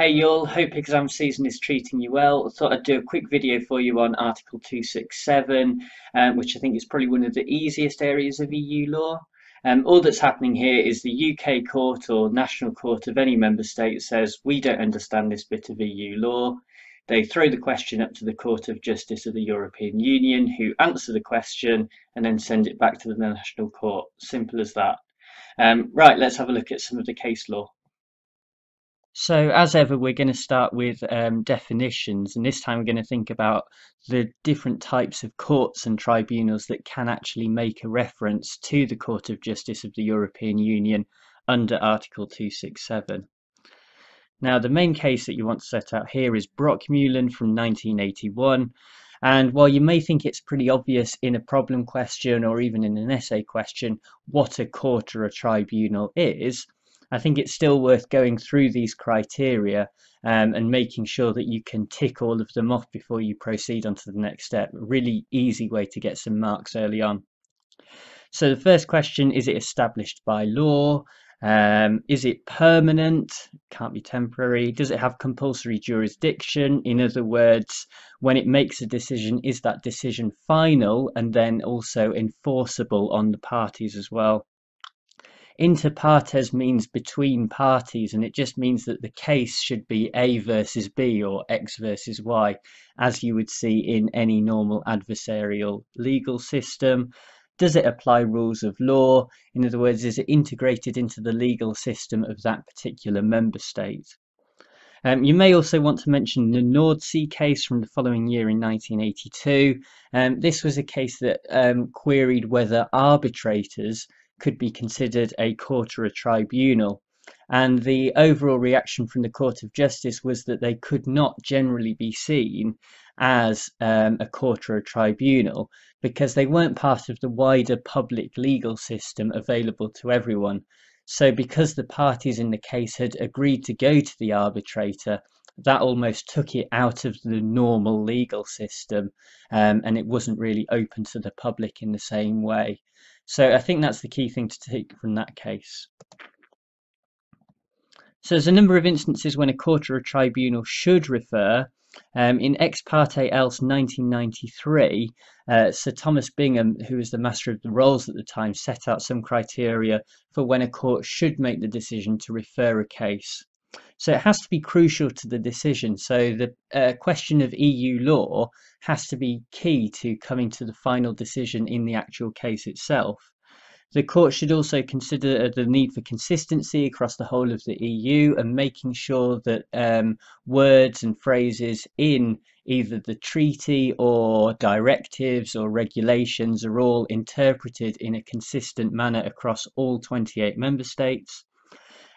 Hey y'all, hope exam season is treating you well. I thought I'd do a quick video for you on Article 267, um, which I think is probably one of the easiest areas of EU law. Um, all that's happening here is the UK court or national court of any member state says, we don't understand this bit of EU law. They throw the question up to the Court of Justice of the European Union, who answer the question and then send it back to the national court. Simple as that. Um, right, let's have a look at some of the case law. So as ever, we're going to start with um, definitions, and this time we're going to think about the different types of courts and tribunals that can actually make a reference to the Court of Justice of the European Union under Article 267. Now, the main case that you want to set out here is Broekmeulen from 1981. And while you may think it's pretty obvious in a problem question or even in an essay question what a court or a tribunal is, I think it's still worth going through these criteria um, and making sure that you can tick all of them off before you proceed on to the next step. Really easy way to get some marks early on. So the first question, is it established by law? Um, is it permanent? Can't be temporary. Does it have compulsory jurisdiction? In other words, when it makes a decision, is that decision final and then also enforceable on the parties as well? Inter partes means between parties, and it just means that the case should be A versus B or X versus Y, as you would see in any normal adversarial legal system. Does it apply rules of law? In other words, is it integrated into the legal system of that particular member state? Um, you may also want to mention the Nordsee case from the following year in 1982. Um, this was a case that um, queried whether arbitrators could be considered a court or a tribunal. And the overall reaction from the Court of Justice was that they could not generally be seen as um, a court or a tribunal because they weren't part of the wider public legal system available to everyone. So, because the parties in the case had agreed to go to the arbitrator, that almost took it out of the normal legal system um, and it wasn't really open to the public in the same way. So I think that's the key thing to take from that case. So there's a number of instances when a court or a tribunal should refer. Um, in Ex parte Else 1993, uh, Sir Thomas Bingham, who was the Master of the Rolls at the time, set out some criteria for when a court should make the decision to refer a case. So it has to be crucial to the decision. So the uh, question of EU law has to be key to coming to the final decision in the actual case itself. The court should also consider the need for consistency across the whole of the EU and making sure that um, words and phrases in either the treaty or directives or regulations are all interpreted in a consistent manner across all 28 member states.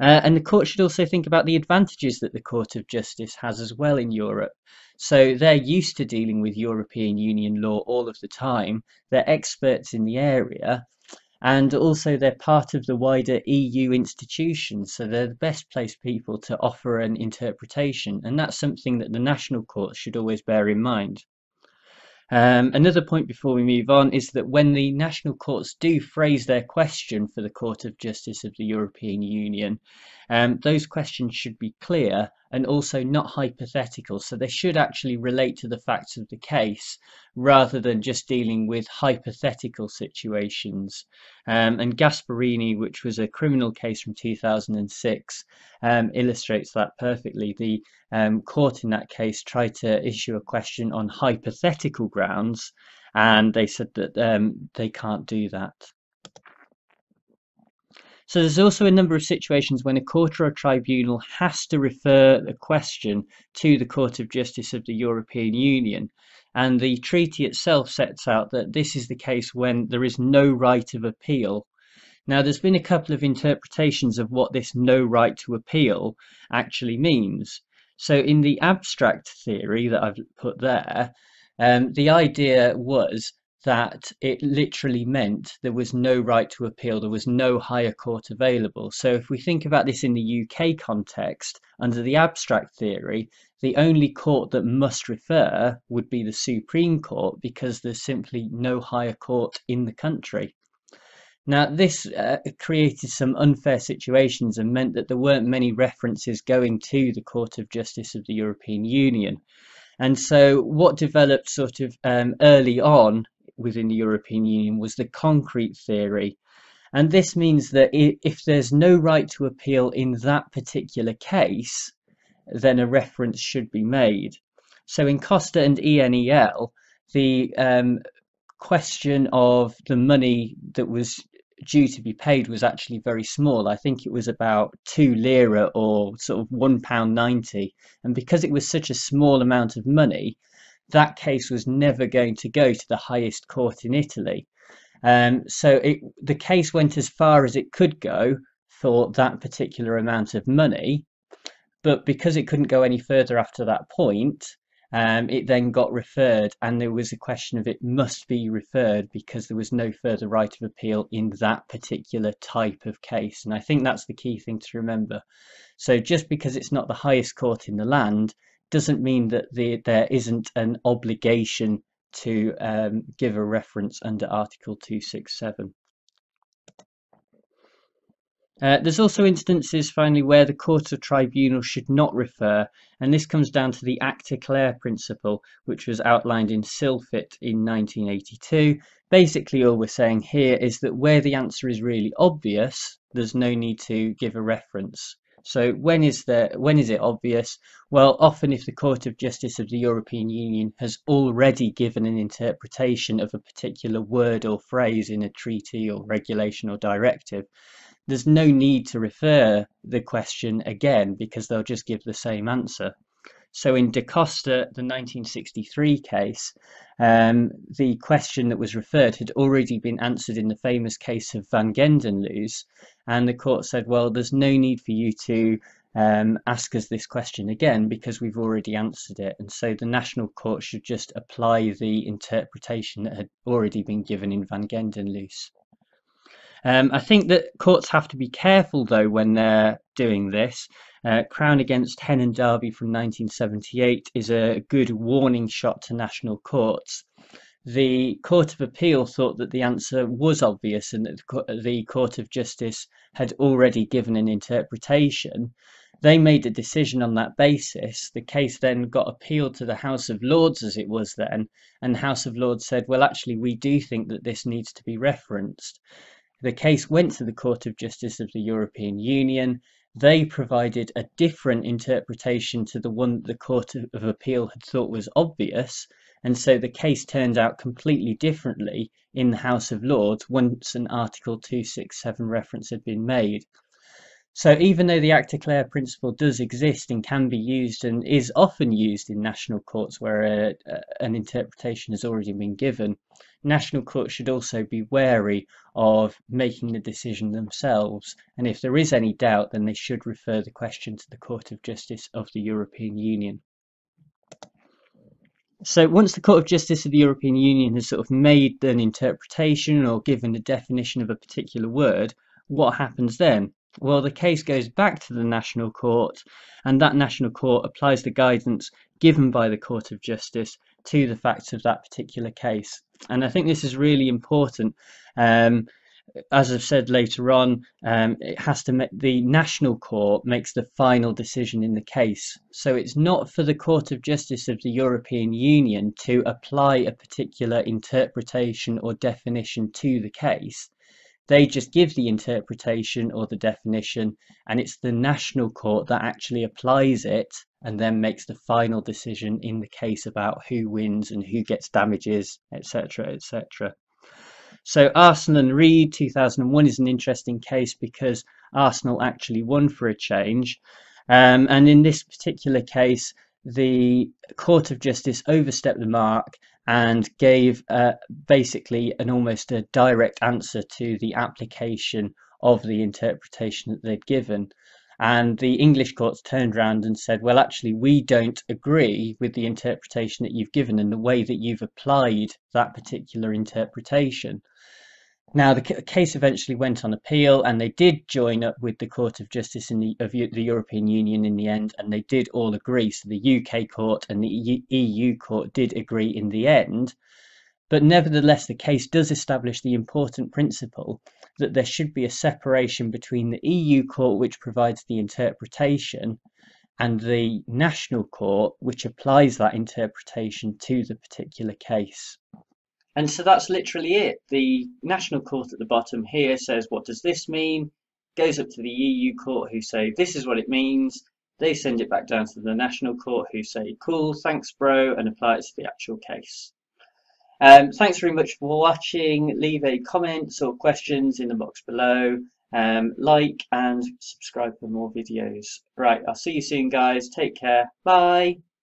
Uh, and the court should also think about the advantages that the Court of Justice has as well in Europe. So they're used to dealing with European Union law all of the time. They're experts in the area. And also, they're part of the wider EU institutions, so they're the best placed people to offer an interpretation. And that's something that the national courts should always bear in mind. Um, another point before we move on is that when the national courts do phrase their question for the Court of Justice of the European Union, um, those questions should be clear and also not hypothetical. So they should actually relate to the facts of the case rather than just dealing with hypothetical situations. Um, and Gasparini, which was a criminal case from 2006, um, illustrates that perfectly. The um, court in that case tried to issue a question on hypothetical grounds, and they said that um, they can't do that. So there's also a number of situations when a court or a tribunal has to refer a question to the Court of Justice of the European Union. And the treaty itself sets out that this is the case when there is no right of appeal. Now, there's been a couple of interpretations of what this no right to appeal actually means. So, in the abstract theory that I've put there, um, the idea was that it literally meant there was no right to appeal, there was no higher court available. So, if we think about this in the UK context, under the abstract theory, the only court that must refer would be the Supreme Court because there's simply no higher court in the country. Now, this uh, created some unfair situations and meant that there weren't many references going to the Court of Justice of the European Union. And so, what developed sort of um, early on within the European Union was the concrete theory. And this means that if there's no right to appeal in that particular case, then a reference should be made. So in Costa and ENEL, the um, question of the money that was due to be paid was actually very small. I think it was about two lira or sort of one pound ninety. And because it was such a small amount of money, that case was never going to go to the highest court in Italy. Um, so it, the case went as far as it could go for that particular amount of money. But because it couldn't go any further after that point, um, it then got referred, and there was a question of it must be referred because there was no further right of appeal in that particular type of case. And I think that's the key thing to remember. So just because it's not the highest court in the land doesn't mean that the, there isn't an obligation to um, give a reference under Article 267. Uh, there's also instances, finally, where the court or tribunal should not refer, and this comes down to the acte clair principle, which was outlined in CILFIT in 1982. Basically, all we're saying here is that where the answer is really obvious, there's no need to give a reference. So when is there when is it obvious? Well, often if the Court of Justice of the European Union has already given an interpretation of a particular word or phrase in a treaty or regulation or directive, there's no need to refer the question again because they'll just give the same answer. So in Da Costa, the 1963 case, um, the question that was referred had already been answered in the famous case of Van Gend en Loos, and the court said, well, there's no need for you to um, ask us this question again because we've already answered it. And so the national court should just apply the interpretation that had already been given in Van Gend en Loos. Um, I think that courts have to be careful though when they're doing this. Uh, Crown against Henn and Darby from 1978 is a good warning shot to national courts. The Court of Appeal thought that the answer was obvious and that the Court of Justice had already given an interpretation. They made a decision on that basis. The case then got appealed to the House of Lords, as it was then, and the House of Lords said, well, actually, we do think that this needs to be referenced. The case went to the Court of Justice of the European Union. They provided a different interpretation to the one that the Court of Appeal had thought was obvious, and so the case turned out completely differently in the House of Lords once an Article 267 reference had been made. So even though the acte clair principle does exist and can be used and is often used in national courts where a, a, an interpretation has already been given, national courts should also be wary of making the decision themselves. And if there is any doubt, then they should refer the question to the Court of Justice of the European Union. So once the Court of Justice of the European Union has sort of made an interpretation or given a definition of a particular word, what happens then? Well, the case goes back to the National Court, and that National Court applies the guidance given by the Court of Justice to the facts of that particular case. And I think this is really important. Um, as I've said later on, um, it has to make the national court makes the final decision in the case. So it's not for the Court of Justice of the European Union to apply a particular interpretation or definition to the case. They just give the interpretation or the definition, and it's the national court that actually applies it and then makes the final decision in the case about who wins and who gets damages, etc. etc. So Arsenal and Reed 2001 is an interesting case because Arsenal actually won for a change. Um, and in this particular case, the Court of Justice overstepped the mark and gave uh, basically an almost a direct answer to the application of the interpretation that they'd given. And the English courts turned around and said, well, actually, we don't agree with the interpretation that you've given and the way that you've applied that particular interpretation. Now, the case eventually went on appeal, and they did join up with the Court of Justice in the, of the European Union in the end, and they did all agree. So the UK court and the EU court did agree in the end. But nevertheless, the case does establish the important principle that there should be a separation between the EU court, which provides the interpretation, and the national court, which applies that interpretation to the particular case. And so that's literally it. The national court at the bottom here says, what does this mean? Goes up to the EU court who say, this is what it means. They send it back down to the national court who say, cool, thanks bro, and apply it to the actual case. Um, thanks very much for watching. Leave a comments or questions in the box below. Um, like and subscribe for more videos. Right, I'll see you soon guys. Take care. Bye.